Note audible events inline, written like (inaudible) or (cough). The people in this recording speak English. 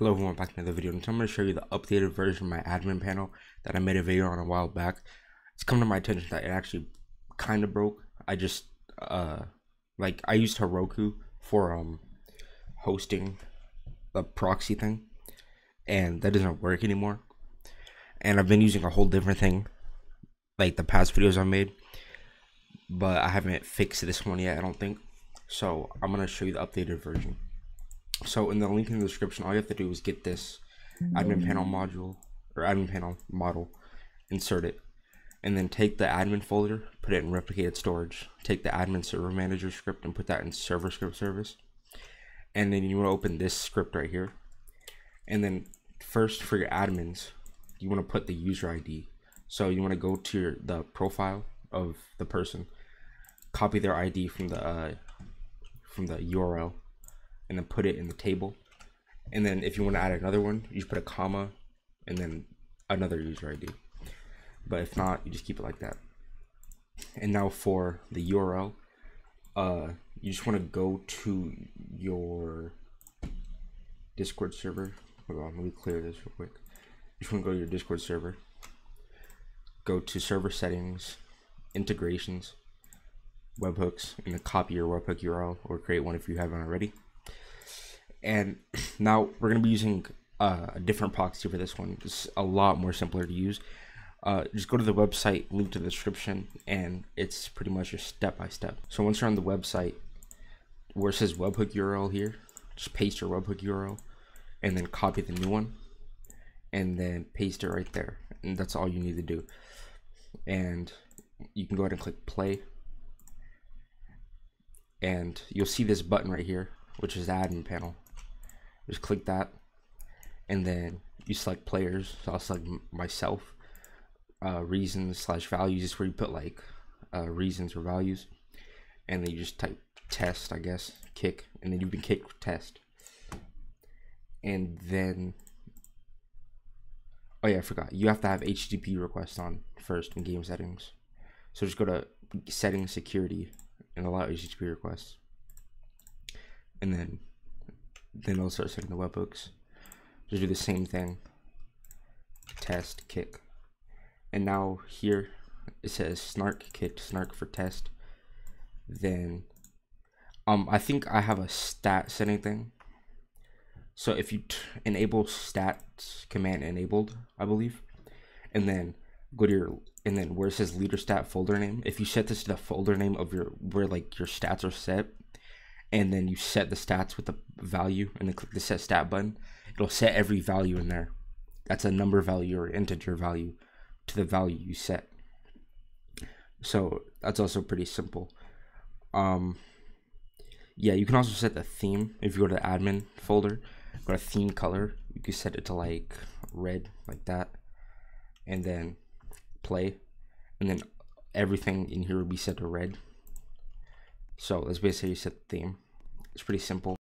Hello everyone, back to another video. And I'm going to show you the updated version of my admin panel that I made a video on a while back. It's come to my attention that it actually kind of broke. I just, uh, like, I used Heroku for, um, hosting the proxy thing. And that doesn't work anymore. And I've been using a whole different thing, like the past videos I made. But I haven't fixed this one yet, I don't think. So I'm going to show you the updated version. So in the link in the description, all you have to do is get this admin panel module or admin panel model, insert it, and then take the admin folder, put it in replicated storage. Take the admin server manager script and put that in server script service. And then you want to open this script right here. And then first for your admins, you want to put the user ID. So you want to go to your, the profile of the person, copy their ID from the uh, from the URL and then put it in the table. And then if you want to add another one, you just put a comma and then another user ID. But if not, you just keep it like that. And now for the URL, uh, you just want to go to your Discord server. Hold on, let me clear this real quick. You just want to go to your Discord server. Go to server settings, integrations, webhooks, and copy your webhook URL or create one if you haven't already and (clears throat) now we're going to be using uh, a different proxy for this one. It's a lot more simpler to use. Uh, just go to the website link to the description and it's pretty much just step by step. So once you're on the website where it says webhook url here just paste your webhook url and then copy the new one and then paste it right there. And that's all you need to do. And you can go ahead and click play. And you'll see this button right here which is the admin panel just click that. And then you select players. So i'll select myself uh, reasons slash values. Is where you put like uh, reasons or values. And then you just type test i guess kick. And then you can kick test. And then oh yeah i forgot. You have to have http request on first in game settings. So just go to settings security and allow http requests. And then then it'll start setting the webhooks. Just do the same thing. Test, kick. And now here it says snark, kick, snark for test. Then um I think I have a stat setting thing. So if you enable stats command enabled, I believe, and then go to your and then where it says leader stat folder name, if you set this to the folder name of your where like your stats are set, and then you set the stats with the value and then click the set stat button it'll set every value in there. That's a number value or integer value to the value you set. So that's also pretty simple. Um yeah you can also set the theme. If you go to the admin folder go to theme color you can set it to like red like that and then play and then everything in here will be set to red so that's basically set the theme. It's pretty simple.